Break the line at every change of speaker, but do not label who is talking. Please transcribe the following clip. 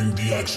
Bring the action.